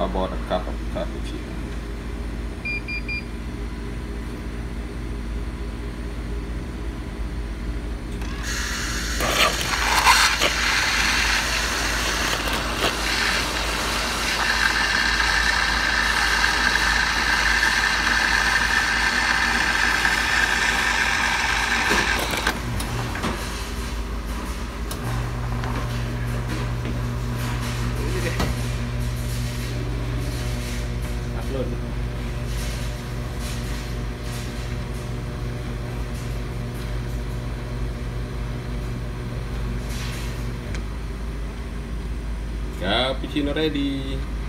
abora capa por capa aqui. Cappuccino? upload Cappuccino ready.